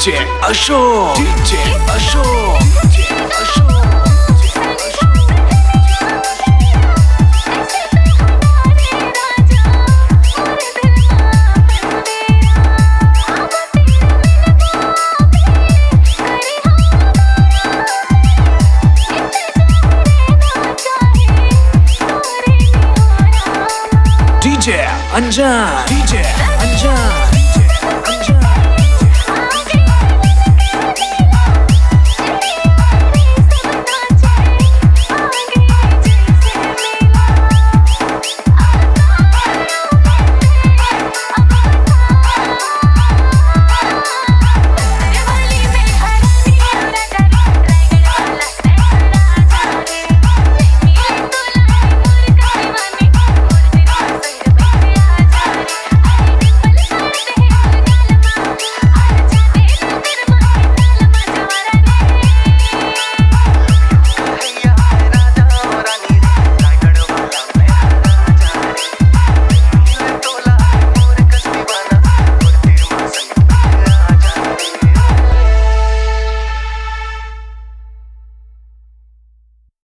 DJ Ashok DJ Ashok DJ Ashok DJ Anjan